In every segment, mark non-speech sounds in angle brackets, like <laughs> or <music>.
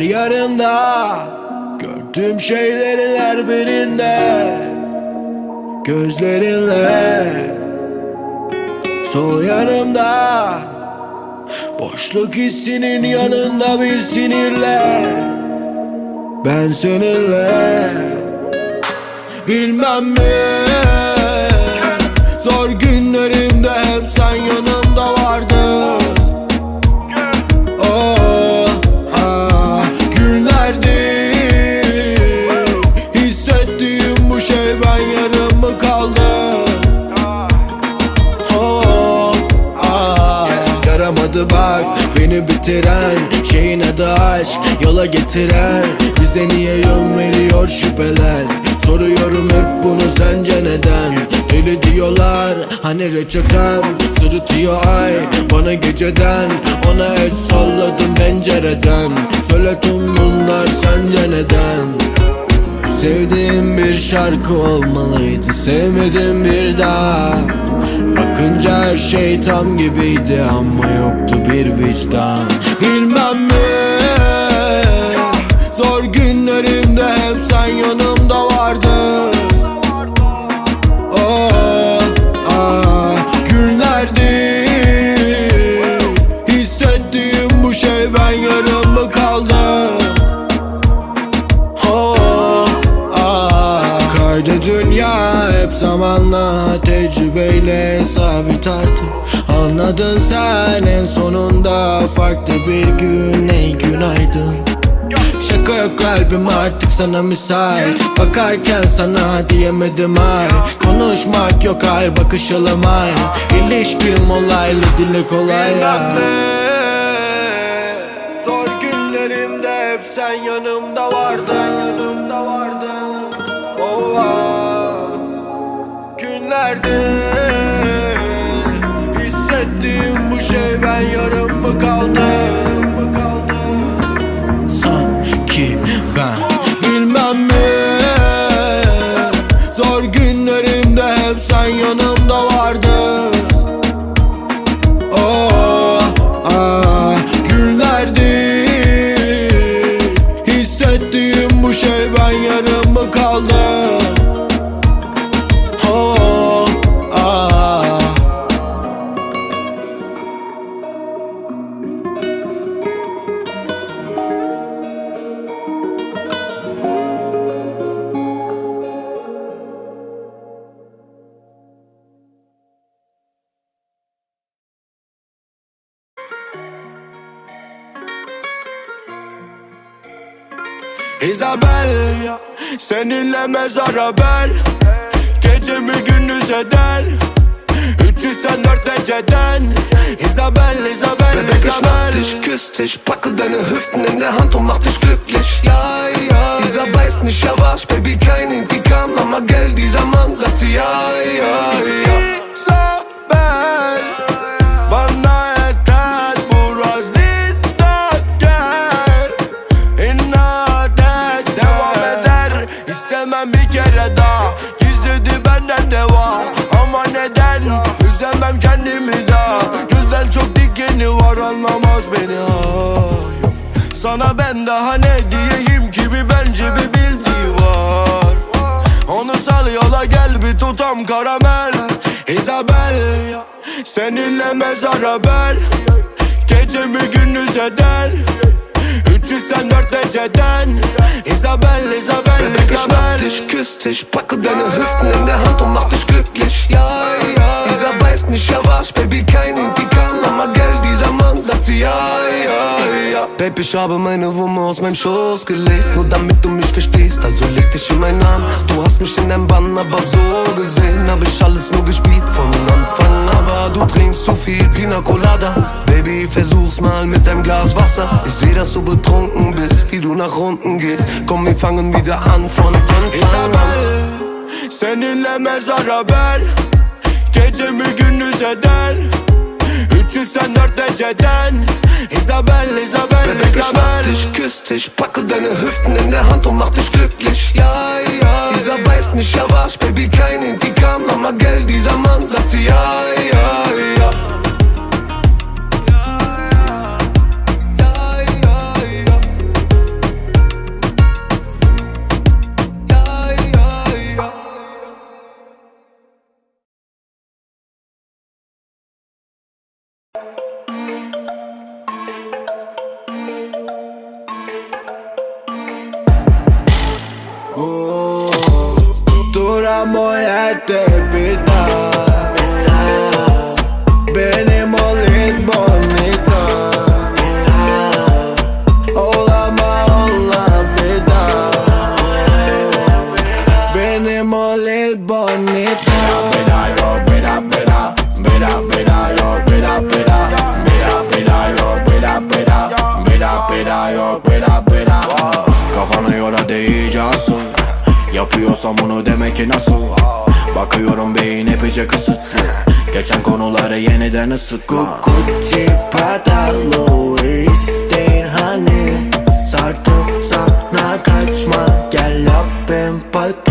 Her yarında Gördüğüm şeylerin her birinde Gözlerinle Sol yanımda Boşluk hissinin yanında bir sinirle Ben seninle Bilmem mi? Zor günlerimde hep sen yanımda beni bitiren Şeyin adı aşk yola getiren. Bize niye yön veriyor şüpheler? Soruyorum hep bunu sence neden? Deli diyorlar hani reçetem Sırıtıyor ay bana geceden. Ona el salladım pencereden. Söyle tüm bunlar sence neden? Sevdiğim bir şarkı olmalıydı Sevmedim bir daha Bakınca her şey tam gibiydi Ama yoktu bir vicdan. Bilmem mi Zor günlerimde hep sen yanımda Anladın sen en sonunda farklı bir gün. Ey günaydın. Şaka yok kalbim artık sana müsait. Bakarken sana diyemedim ay. Konuşmak yok hayır bakışalım ay İlişkim olaylı dile kolay. Ya Zor günlerimde hep sen yanımda yarım mı kaldım Seninle mezara bel. Gecemi gündüz eder 304 dereceden. Isabel, Isabel, Baby, ich schnapp Isabel. dich, küss dich, packe deine Hüften in der Hand und mach dich glücklich. Ja, ja, dieser weiß nicht, ja was, Baby, kein Intikam, aber Geld, dieser Mann sagt sie, ja, ja, ja. Isabel dikeni var anlamaz beni ay. Sana ben daha ne diyeyim ki bir bence bir bildiği var Onu sal yola gel bir tutam karamel Isabel Seninle mezara bel Gecemi gündüz eder 304 dereceden Isabel, Isabel, ich schnapp Isabel dich, küss dich, packe deine Hüften in der Hand und mach dich glücklich. Ja, ja, dieser weiß nicht, ja was, Baby, kein Intikam, aber Geld, dieser Mann sagt sie, ja, ja, ja. Baby, ich habe meine Wumme aus meinem Schoß gelegt, nur damit du mich verstehst, also leg dich in meinen Arm. Du hast mich in deinem Bann, aber so gesehen hab ich alles nur gespielt von Anfang, aber du trinkst zu viel Pina Colada. Baby, versuch's mal mit deinem Glas Wasser. Ich seh, dass du betrunken bist, wie du nach unten gehst. Komm, wir fangen wieder an von Anfang an. Isabel Seninle mezara bel Gecemi gündüz eder 304 dereceden Isabel, Isabel, Baby, ich schnapp Isabel dich, küss dich, packe deine Hüften in der Hand und mach dich glücklich. Ja, ja, dieser weiß nicht, ja was, Baby, kein Intikam, aber Geld, dieser Mann sagt sie, ja, ja, ja. Ja, ja, ja. moja moja tebi Yapıyorsam bunu demek ki nasıl Bakıyorum beyin epeyce kısıtlı <laughs> Geçen konuları yeniden ısıtma Gucci Prada Louis değil hani. Sartıp sana kaçma. Gel yap empati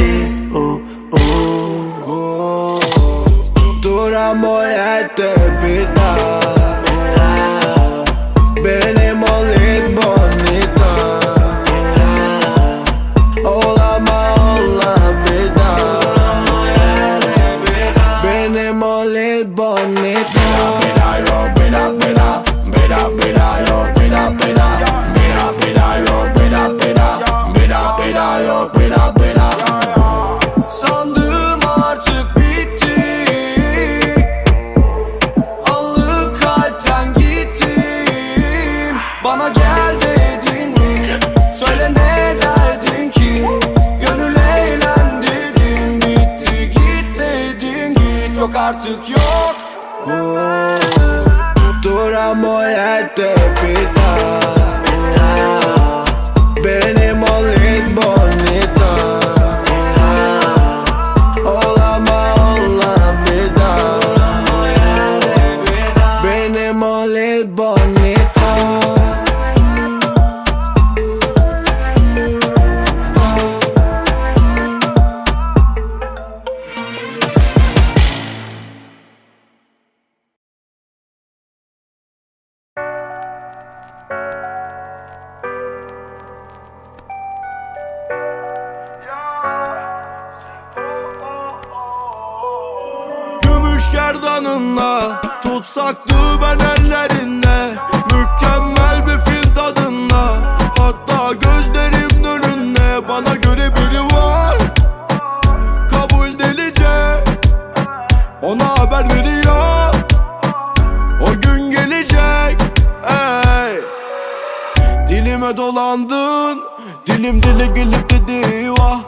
Dilime dolandın. Dilim dile gelip dedi vah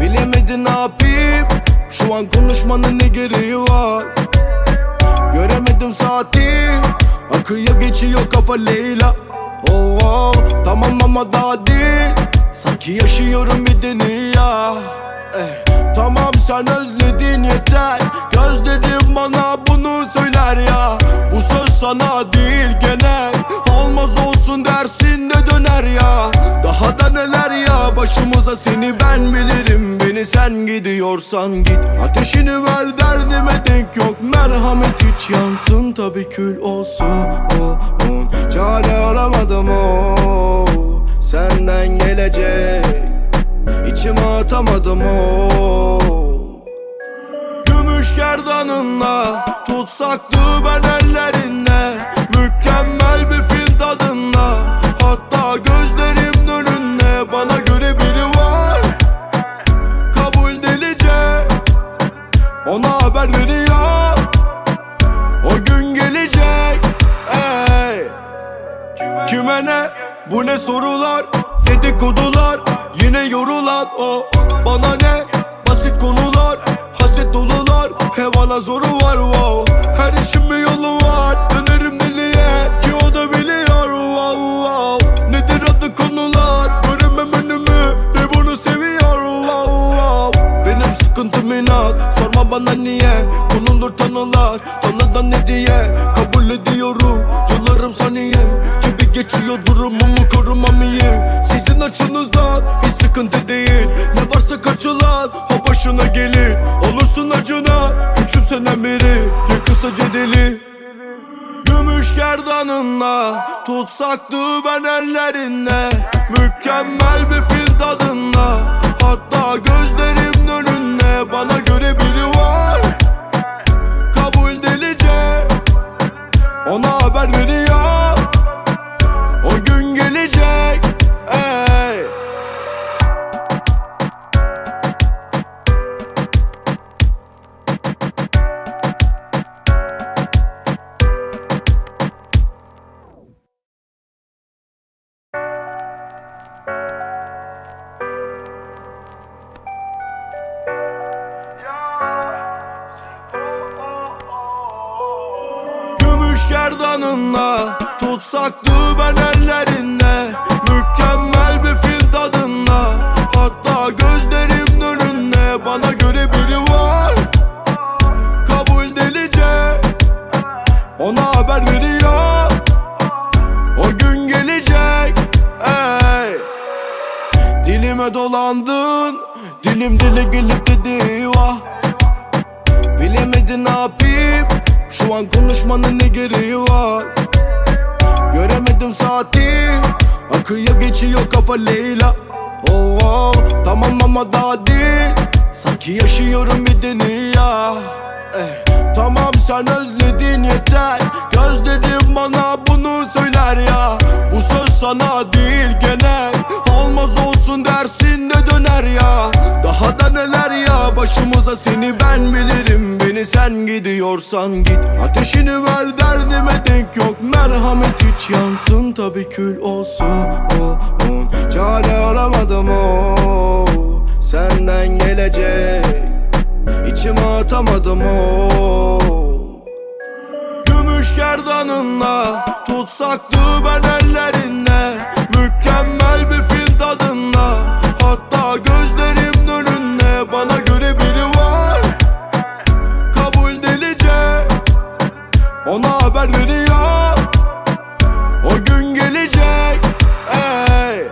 Bilemedin ne yapayım Şu an konuşmanın ne gereği var? Göremedim saati. Akıya geçiyor kafa Leyla. Oh, oh, Tamam ama daha değil. Sanki yaşıyorum bir dünya. Eh, Tamam sen özledin yeter. Gözlerim bana bunu söyler ya. Bu söz sana değil genel Olmaz olsun dersin de döner ya. Daha da neler ya başımıza seni ben bilirim. Beni sen gidiyorsan git. Ateşini ver derdime denk yok. Merhamet hiç yansın tabi kül olsun. Oh, oh. Çare aramadım o Senden gelecek. İçime atamadım o Gümüş gerdanınla Tutsaktı ben ellerinde. Mükemmel bir fil tadında. Hatta gözlerim önünde Bana göre biri var. Kabul delice Ona haber veriyor. O gün gelecek Ey. Kime ne? Bu ne sorular? Dedikodular Yine yorulan o. Bana ne? Basit konular Haset dolular. Hevana zoru var wow. Her işin bir yolu var Dönerim deliye. Ki o da biliyor wow wow Nedir adı konular? Göremem önümü De bunu seviyor wow wow Benim sıkıntım inat. Sorma bana niye Konulur tanılar? Tanıdan ne diye? Kabul ediyorum. Yıllarım saniye Gibi geçiyor durumumu korumam iyi. Sizin açınızdan hiç sıkıntı değil. Ne varsa kaçılan o başına gelir. Olursun acına küçümsenen biri. Ya kısaca deli Gümüş gerdanınla Tutsaktı ben ellerinde. Mükemmel bir fil tadında Hatta gözlerim gerdanınla Tutsaktı ben ellerinde Mükemmel bir fil tadında Hatta gözlerim önünde Bana göre biri var. Kabul delice Ona haber veriyor. O gün gelecek ey. Dilime dolandın Dilim dile gelip dedi vah. Bilemedin ne yapayım Şu an konuşmanın ne gereği var Göremedim saati. Akıya geçiyor kafa Leyla. Oh, oh, Tamam ama daha değil. Sanki yaşıyorum bir dünya Tamam sen özledin yeter. Gözlerim bana bunu söyler ya. Bu söz sana değil genel Olmaz olsun dersin de döner ya. Daha da neler ya başımıza seni ben bilirim. Beni sen gidiyorsan git. Ateşini ver derdime denk yok. Merhamet hiç yansın tabi kül olsun. Oh, oh. Çare aramadım o Senden gelecek İçime atamadım o. Gümüş gerdanınla Tutsaktı ben ellerinde. Mükemmel bir fil tadında Hatta gözlerim önünde Bana göre biri var. Kabul delice Ona haber veriyor. O gün gelecek. Ey!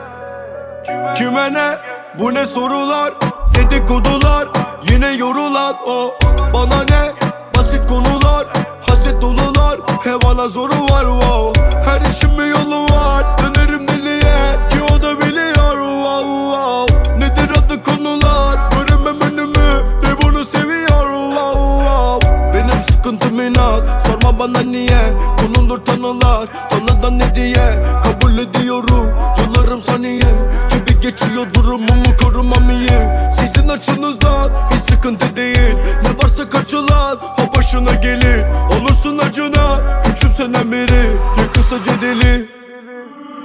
Kime ne? Bu ne sorular? Dedikodular Yine yorulan o. Bana ne? Basit konular Haset dolular Hevana zoru var wow. Her işin bir yolu var Dönerim deliye Ki o da biliyor wow wow. Nedir adı konular Göremem önümü De bunu seviyor wow wow. Benim sıkıntım inat Sorma bana niye Konulur tanılar Tanıdan ne diye Kabul ediyorum Yıllarım saniye. Gibi geçiyor durumumu korumam iyi açınızdan hiç sıkıntı değil. Ne varsa kaçılan o başına gelir. Olursun acına küçümsenen biri. Ya kısaca deli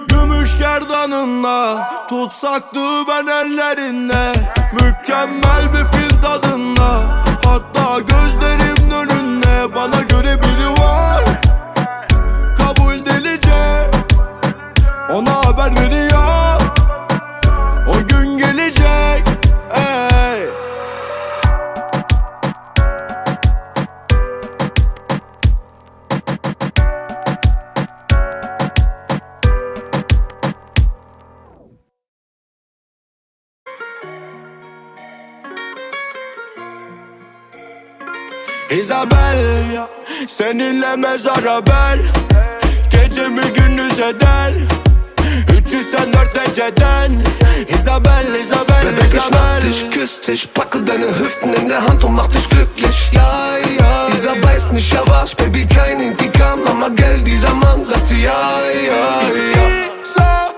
Gümüş gerdanınla Tutsaktı ben ellerinde. Mükemmel bir fil tadında Hatta gözlerim Seninle mezara bel Gecemi gündüz eder 304 dereceden. Isabel, Isabel, Bebek, ich Isabel. dich, küss dich, packe deine Hüften in der Hand und mach dich glücklich. Ja, ja, dieser weiß nicht, ja was, Baby, kein Intikam, aber Geld, dieser Mann sagt sie, ja, ja, ja. Isabel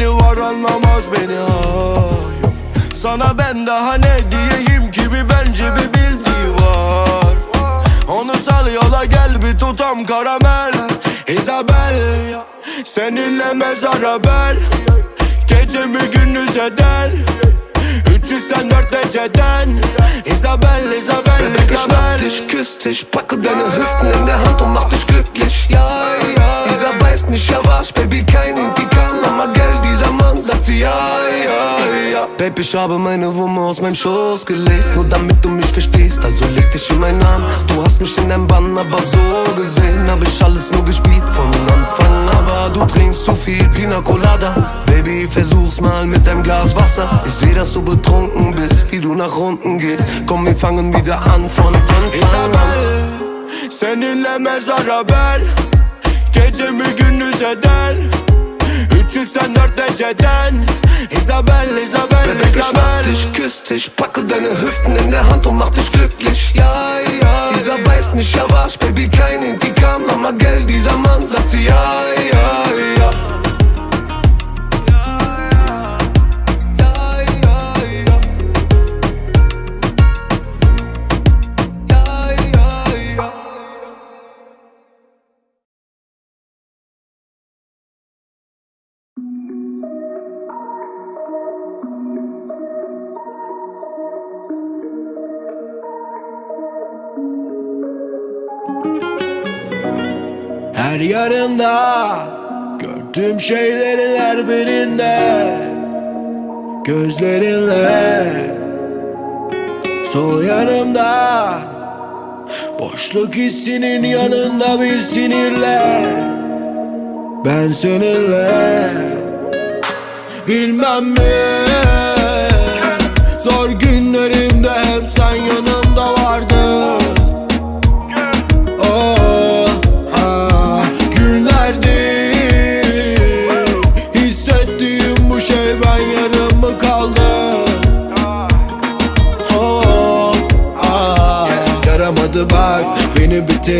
dikeni var anlamaz beni. Hayır. Sana ben daha ne diyeyim ki bir bence bir bildiği var. Onu sal yola gel bir tutam karamel. Isabel Seninle mezara bel Gecemi gündüz eder 304 dereceden. Isabel, Isabel, Bebek, ich Isabel. dich, küss dich, packe deine Hüften in der Hand und mach dich glücklich. Ja, ja, weiß nicht, was, Baby, kein Intikam, aber Geld, dieser Mann sagt sie, ja, ja, ja. Baby, ich habe meine Wumme aus meinem Schoß gelegt, nur damit du mich verstehst, also leg dich in meinen Arm. Du hast mich in deinem Bann, aber so gesehen hab ich alles nur gespielt von Anfang, aber du trinkst zu viel Pina Colada. Baby, versuch's mal mit deinem Glas Wasser. Ich seh, dass du betrunken bist, wie du nach unten gehst. Komm, wir fangen wieder an von Anfang an. Isabel Seninle mezara bel Gecemi gündüz eder? 304 dereceden. Isabel, Isabel, Bebek, ich schnapp Isabel. dich, küss dich, packe deine Hüften in der Hand und mach dich glücklich. Ja, ja, dieser weiß nicht, ja Baby, kein Intikam, aber Geld, dieser Mann sagt sie, ja, ja, ja. Her yarında Gördüğüm şeylerin her birinde Gözlerinle Sol yanımda Boşluk hissinin yanında bir sinirle Ben seninle Bilmem mi? Zor günlerimde hep sen yanımda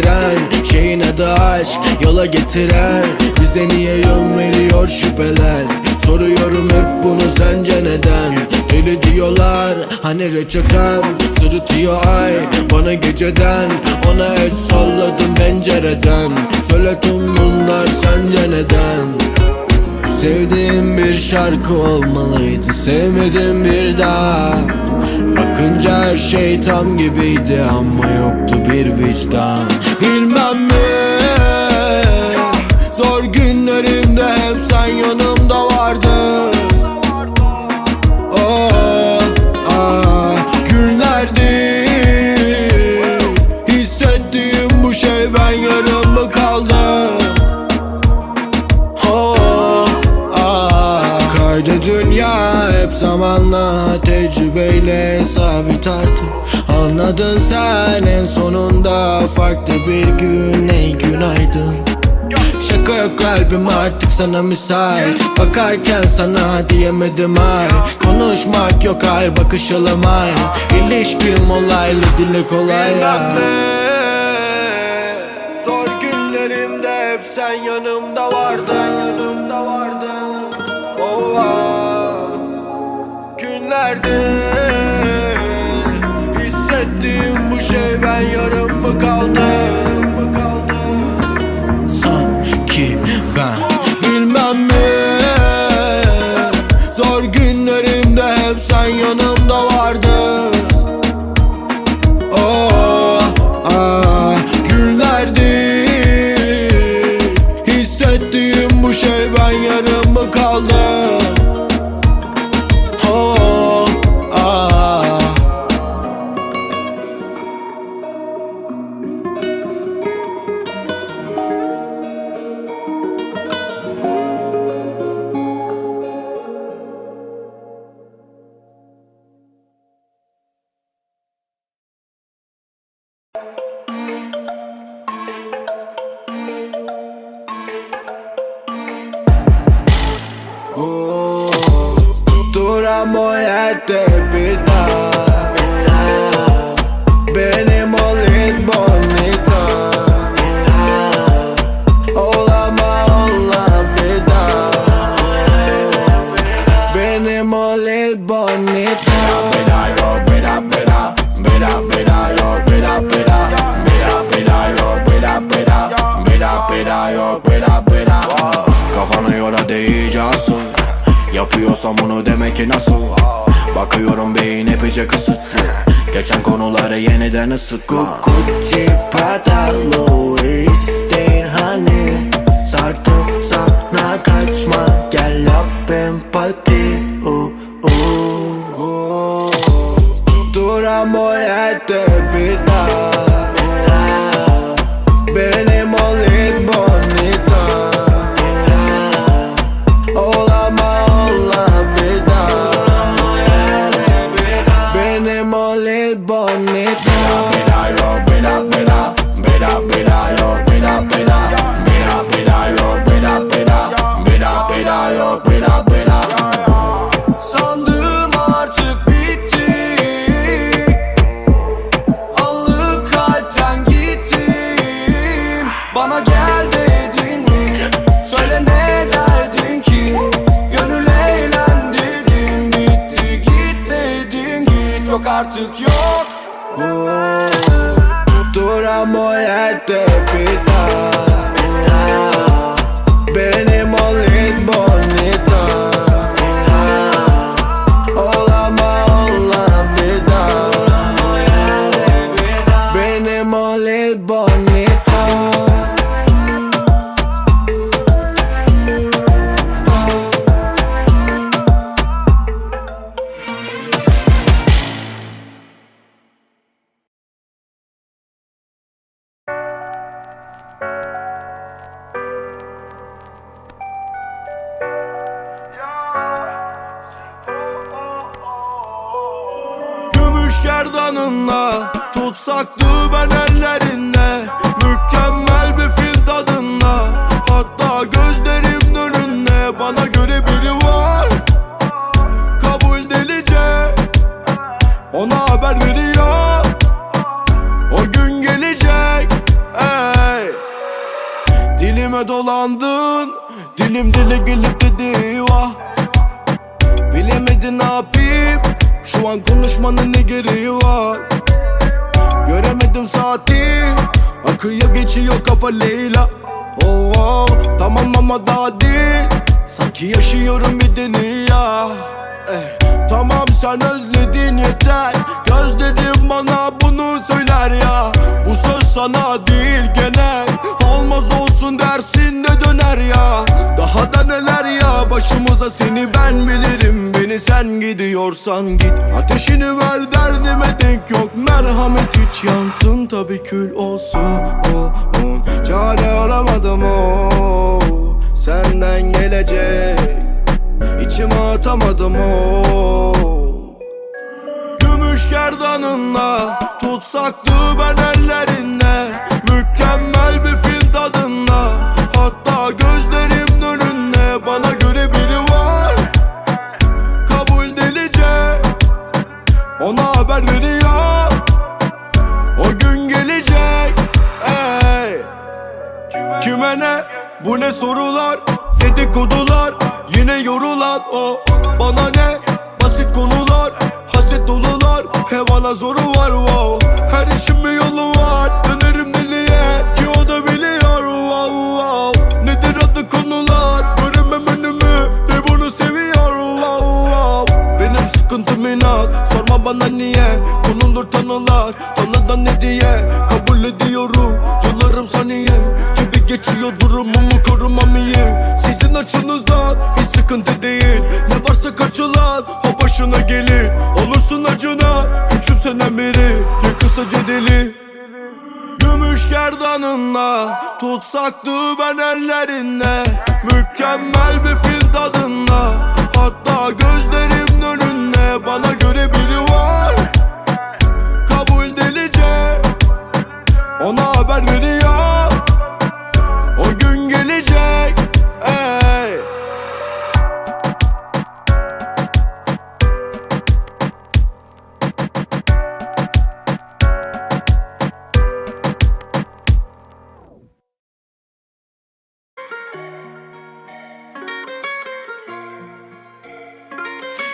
beni bitiren Şeyin adı aşk yola getiren. Bize niye yön veriyor şüpheler? Soruyorum hep bunu sence neden? Deli diyorlar hani reçetem Sırıtıyor ay bana geceden. Ona el salladım pencereden. Söyle tüm bunlar sence neden Sevdiğim bir şarkı olmalıydı Sevmedim bir daha. Bakınca her şey tam gibiydi Ama yoktu bir vicdan. Bilmem mi Zor günlerimde hep sen yanımda sabit artık. Anladın sen en sonunda Farklı bir gün. Ey günaydın. Şaka yok kalbim artık sana müsait. Bakarken sana diyemedim ay Konuşmak yok hayır bakışalım ay İlişkim olaylı dile kolay. Ya Zor günlerimde hep sen yanımda mı kaldım Sanki ben oh, oh, oh. Która moja te Tutsaktı ben ellerinde. Mükemmel bir fil tadında. Hatta gözlerim önünde. Bana göre biri var. Kabul delice. Ona haber veriyor. O gün gelecek. Ey. Dilime dolandın. Dilim dile gelip dedi vah. Bilemedin ne yapayım? Şu an konuşmanın ne gereği var Göremedim saati. Akıya geçiyor kafa Leyla. Oh, oh, Tamam ama daha değil. Sanki yaşıyorum bir dünya. Eh, Tamam sen özledin yeter. Gözlerim bana bunu söyler ya. Bu söz sana değil genel Olmaz olsun dersin de döner ya. Daha da neler ya başımıza seni ben bilirim. Beni sen gidiyorsan git. Ateşini ver derdime denk yok. Merhamet hiç yansın tabi kül olsun. Oh, oh. Çare aramadım o Senden gelecek. İçime atamadım o Gümüş gerdanınla Tutsaktı ben ellerinde Sorular? Dedikodular Yine yorulan o. Bana ne? Basit konular Haset dolular Hevana zoru var wow. Her işin bir yolu var Dönerim deliye Ki o da biliyor wow wow. Nedir adı konular? Göremem önümü De bunu seviyor wow wow. Benim sıkıntım inat Sorma bana niye? Konulur tanılar Tanıdan ne diye? Kabul ediyorum Yıllarım saniye. Gibi geçiyor durumumu Sizin açınızdan hiç sıkıntı değil. Ne varsa kaçılan o başına gelir. Olursun acına küçümsenen biri Ya kısaca deli Gümüş gerdanınla Tutsaktı ben ellerinde. Mükemmel bir fil tadında Hatta gözlerim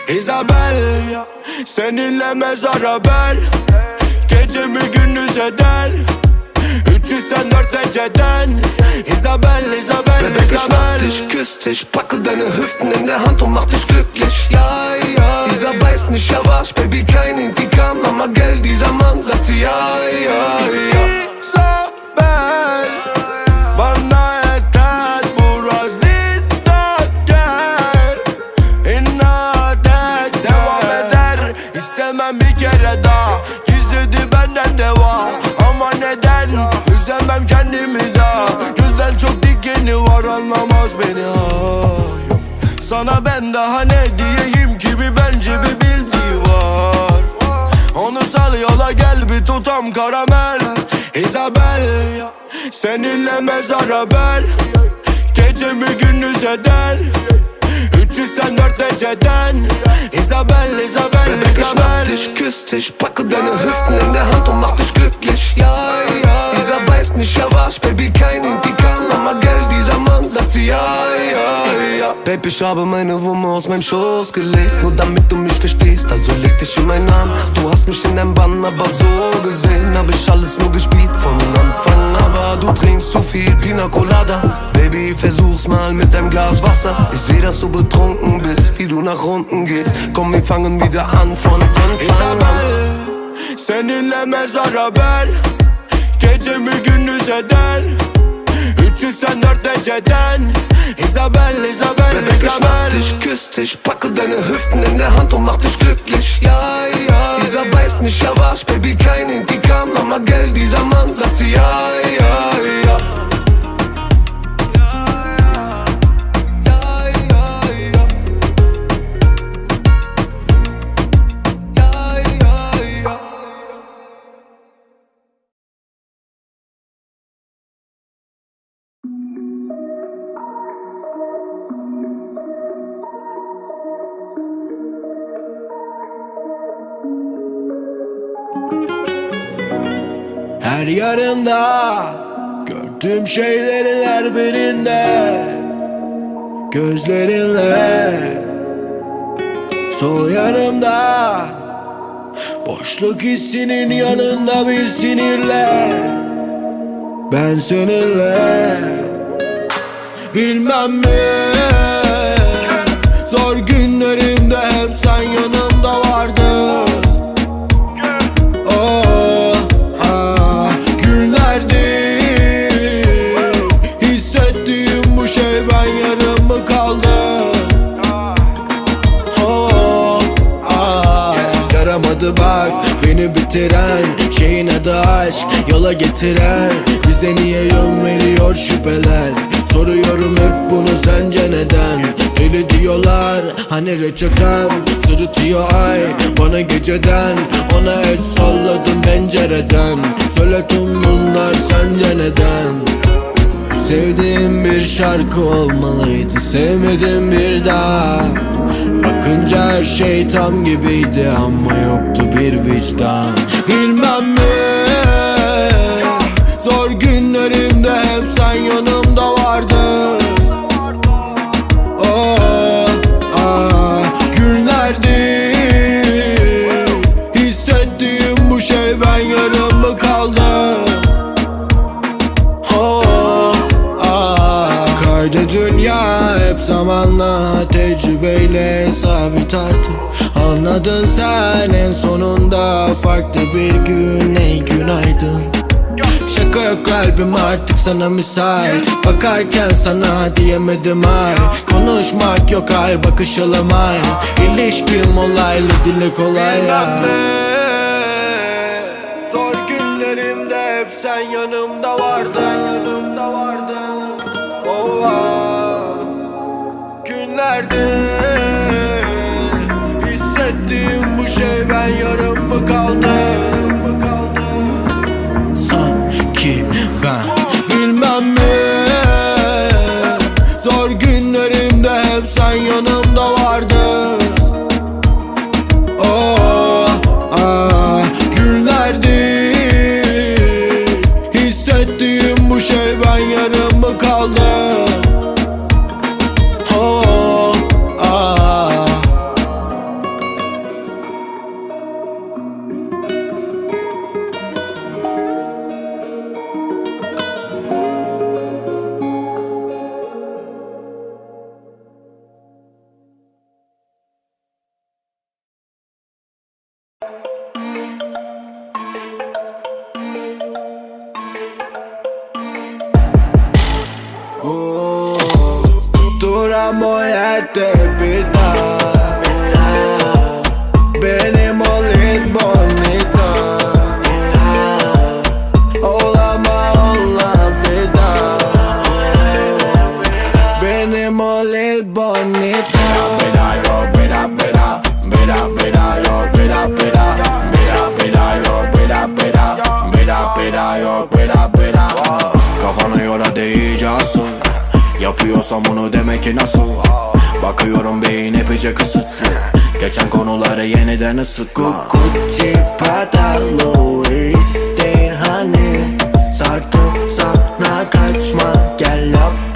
Isabel Seninle mezara bel Gecemi gündüz eder 304 dereceden. Isabel, Isabel, Baby, ich schnapp Isabel. dich, küss dich, packe deine Hüften in der Hand und mach dich glücklich. Ja, ja, dieser beißt nicht, ja was, Baby, kein Intikam, aber gell, dieser Mann sagt sie, ja, ja, ja. Isabel Gülden çok dikeni var anlamaz beni. Hayır Sana ben daha ne diyeyim ki bir bence bir bildiği var. Onu sal yola gel bir tutam karamel. Isabel Seninle mezara bel Gecemi gündüz eder 304 dereceden. Isabel, Isabel, Baby, ich Isabel. dich, küss dich, packe deine Hüften in der Hand und mach dich glücklich. Ja, ja, dieser beißt nicht, ja Baby, kein Intikam, sagt sie, ja, ja, ja. Baby, ich habe meine Wumme aus meinem Schoß gelegt, nur damit du mich verstehst, also leg dich in meinen Arm. Du hast mich in deinem Bann, aber so gesehen hab ich alles nur gespielt von Anfang, aber du trinkst zu viel Pina Colada. Baby, versuch's mal mit deinem Glas Wasser. Ich seh, dass du betrunken bist, wie du nach unten gehst. Komm, wir fangen wieder an von Anfang an. Seninle mezara bel Gecemi gündüz eder 304 dereceden Isabel, Isabel, Baby, ich schnapp Isabel dich, küss dich, packe deine Hüften in der Hand und mach dich glücklich. Ja, ja, dieser beißt nicht, ja was, Baby, kein Intikam, aber gell, dieser Mann sagt sie, ja, ja, ja. Ja, ja, ja. Her yarında Gördüğüm şeylerin her birinde Gözlerinle Sol yanımda Boşluk hissinin yanında bir sinirle Ben seninle Bilmem mi? Zor günlerimde bitiren Şeyin adı aşk yola getiren. Bize niye yön veriyor şüpheler? Soruyorum hep bunu sence neden? Deli diyorlar hani reçetem Sırıtıyor ay bana geceden. Ona el salladım pencereden. Söyle tüm bunlar sence neden Sevdiğim bir şarkı olmalıydı Sevmedim bir daha. Bakınca her şey tam gibiydi Ama yoktu bir vicdan sabit artık Anladın sen en sonunda farklı bir gün. Ey günaydın. Şaka yok kalbim artık sana müsait. Bakarken sana diyemedim ay Konuşmak yok hayır bakışalım ay İlişkim olaylı dile kolay Zor günlerimde hep sen yanımda vardın. Yanımda vardın. Oh. Günlerde yarım mı kaldım Sanki ben Bilmem mi? Zor günlerimde hep sen yanımda vardın. Oh, ah, günlerdi Hissettiğim bu şey ben yarım mı kaldım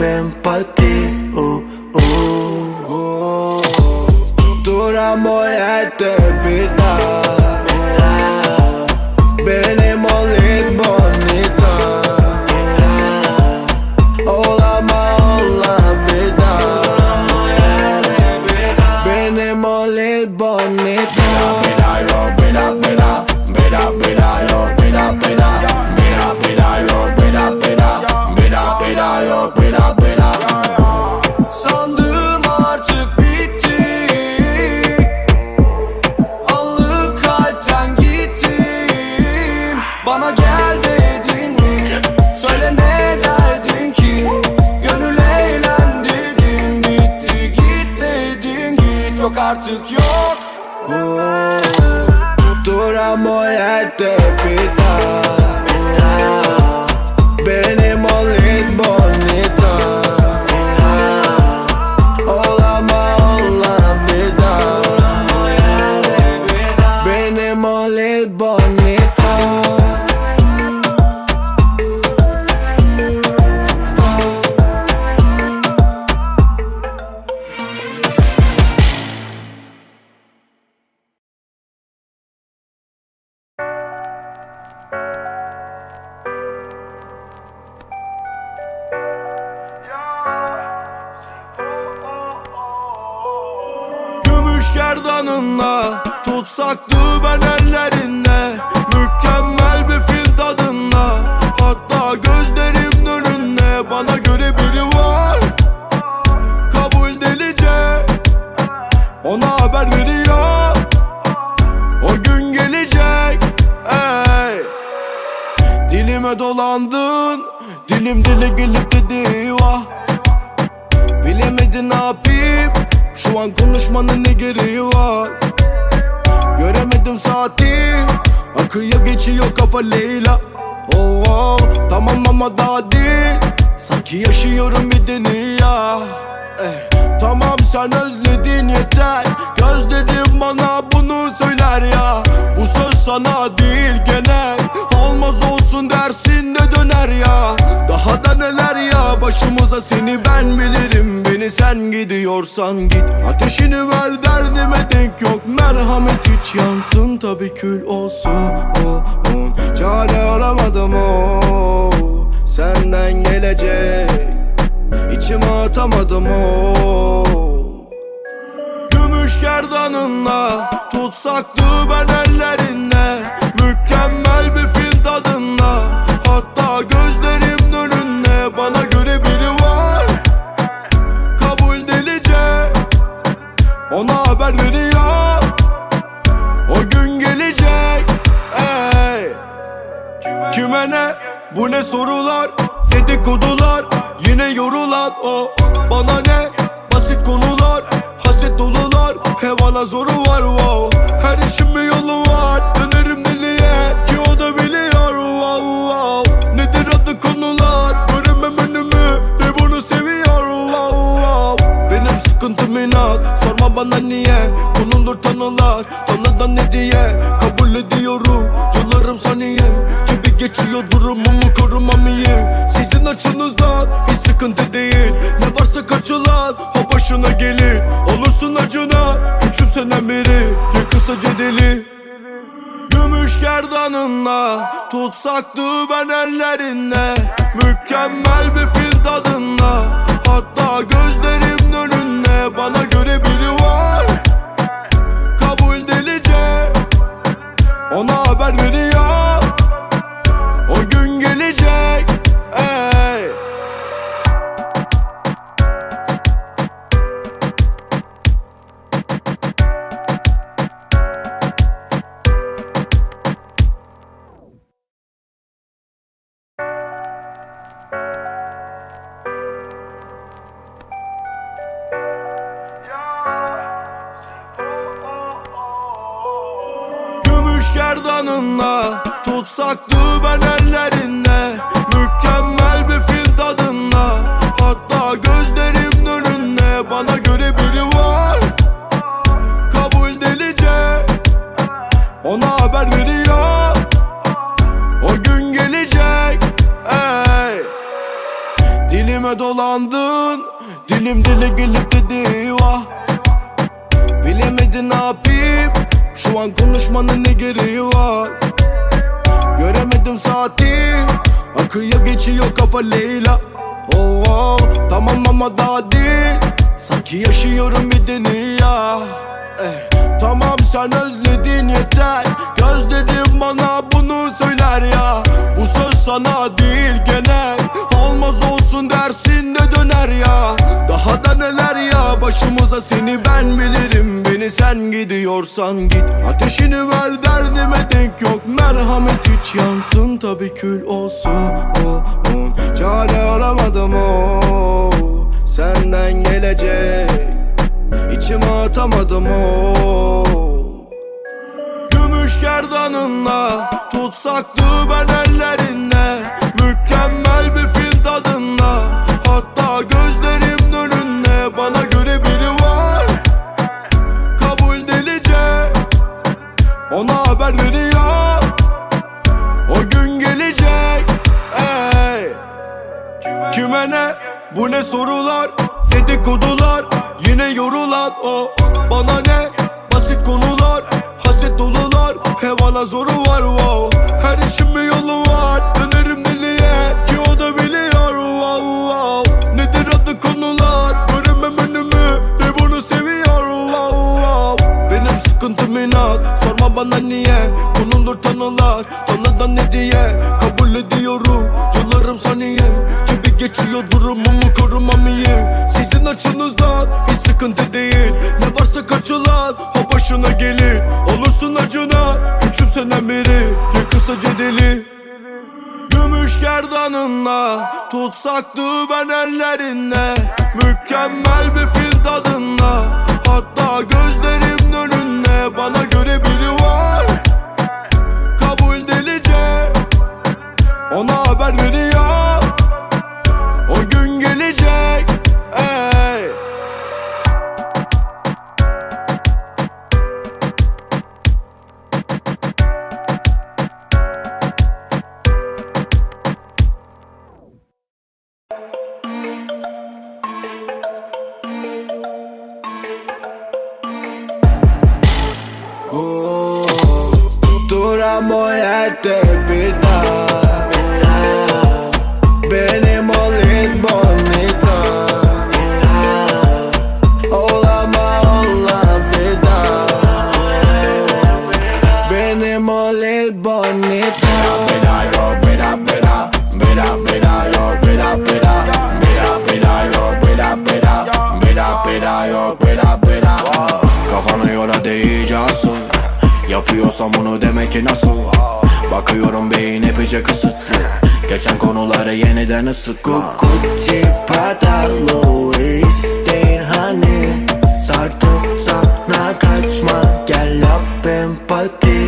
Empathy. Oh, oh, oh. uh. Tu Tutsaktı ben ellerinde. Mükemmel bir fil tadında. Hatta gözlerim önünde. Bana göre biri var. Kabul delice. Ona haber veriyor. O gün gelecek. Ey. Dilime dolandın. Dilim dile gelip dedi vah. Bilemedin ne yapayım? Şu an konuşmanın ne gereği var saati. Akıya geçiyor kafa Leyla. Oh, oh, Tamam ama daha değil. Sanki yaşıyorum bir dünya. Eh, Tamam sen özledin yeter. Gözlerim bana bunu söyler ya. Bu söz sana değil genel. Olmaz olsun dersin de döner ya Daha da neler ya başımıza seni ben bilirim. Beni sen gidiyorsan git. Ateşini ver derdime denk yok. Merhamet hiç yansın tabi kül olsun. Oh, oh. Çare aramadım o Senden gelecek. İçime atamadım o Gümüş gerdanınla Tutsaktı ben ellerinde bu ne sorular Dedikodular yine yorulan o. Bana ne? Basit konular Haset dolular hevana zoru var wow. Her işin bir yolu var Dönerim deliye ki o da biliyor wow wow. Nedir adı konular? Göremem önümü de bunu seviyor wow wow. Benim sıkıntım inat Sorma bana niye? Konulur tanılar Tanıdan ne diye? Kabul ediyorum Yıllarım saniye. Gibi geçiyor durumumu açınızdan hiç sıkıntı değil. Ne varsa kaçılan o başına gelir. Olursun acına Küçümsenen biri. Ya kısaca deli Gümüş gerdanınla Tutsaktı ben ellerinde. Mükemmel bir fil tadında Tamam sen özledin yeter. Gözlerim bana bunu söyler ya. Bu söz sana değil genel Olmaz olsun dersin de döner ya. Daha da neler ya başımıza seni ben bilirim. Beni sen gidiyorsan git. Ateşini ver derdime denk yok. Merhamet hiç yansın tabi kül olsun. Oh, oh. Çare aramadım o Senden gelecek İçime atamadım o. Gümüş gerdanınla Tutsaktı ben ellerinde. Mükemmel bir fil tadında Hatta gözlerim önünde Bana göre biri var. Kabul delice Ona haber veriyor. O gün gelecek ey. Kime ne bu ne sorular Dedikodular yine yorulan o. Bana ne? Basit konular Haset dolular. Hevana zoru var wow. Her işin bir yolu var. Dönerim deliye ki o da biliyor wow wow. Nedir adı konular? Göremem önümü de bunu seviyor wow wow. Sorma bana niye? Konulur tanılar. Tanıdan ne diye? Kabul ediyorum. Yıllarım saniye. Gibi geçiyor durumumu korumam iyi. Sizin açınızdan kaçılan o başına gelir. Olursun acına Küçümsenen biri Ya kısaca deli Gümüş gerdanınla Tutsaktı ben ellerinde. Mükemmel bir fil tadında Hatta gözlerimin Yapıyorsam bunu demek ki nasıl? Bakıyorum beyin epeyce kısıt Geçen konuları yeniden ısıt Prada Louis değil hani. Sartıp sana kaçma. Gel yap empati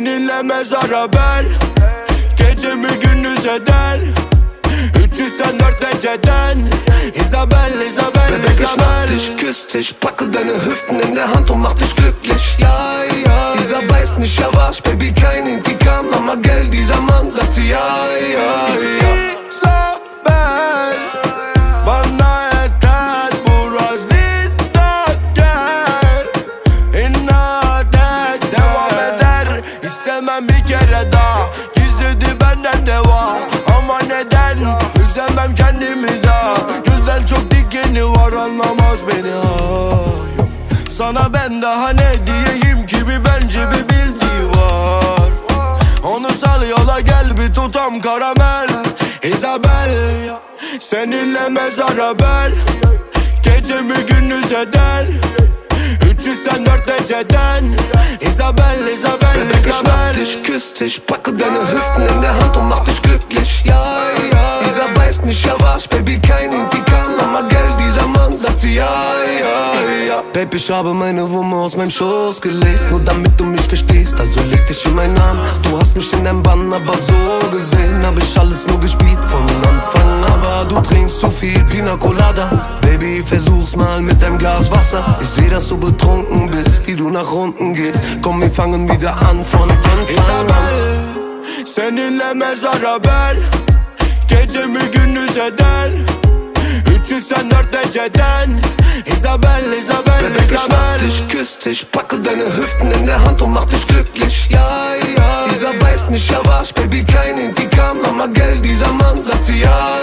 Seninle mezara bel. Gecemi gündüz eder 304 dereceden. Isabel, Isabel, Baby, ich mach Isabel. dich, küss dich, packe deine Hüften in der Hand und mach dich glücklich. Ja, ja, dieser beißt nicht, ja was, Baby, kein Intikam, Mama, Geld, dieser Mann sagt sie, ja, ja, ja. Isabel üzemem kendimi daha Gözden çok dikeni var anlamaz beni. Ay. Sana ben daha ne diyeyim ki? Bir bence bir bildiği var. Onu sal yola gel bir tutam karamel. Isabel Seninle mezara bel. Gecemi gündüz eder? 304 dereceden. Isabel, Isabel, ich Isabel. dich, küss dich, packe deine Hüften in der Hand und mach dich glücklich. Ja, ja, beißt nicht, ja was, Baby, kein Intikam, Mama, Geld, dieser Mann sagt sie, ja, ja, ja. Baby, ich habe meine Wumme aus meinem Schoß gelegt, nur damit du mich verstehst, also leg dich in meinen Arm. Du hast mich in deinem Bann, aber so gesehen hab ich alles nur gespielt von Anfang, aber du trinkst zu viel Pina Colada. Baby, versuch's mal mit deinem Glas Wasser. Ich seh, dass du betrunken bist, wie du nach unten gehst. Komm, wir fangen wieder an von Anfang an. Isabel Seninle mezara bel Gecemi gündüz eder 304 dereceden Isabel, Isabel, Baby, ich mach Isabel. dich, küss dich, packe deine Hüften in der Hand und mach dich glücklich. Ja, ja, Dieser beißt nicht, ja wasch, Baby, kein Intikam. Mama, Geld, dieser Mann sagt sie ja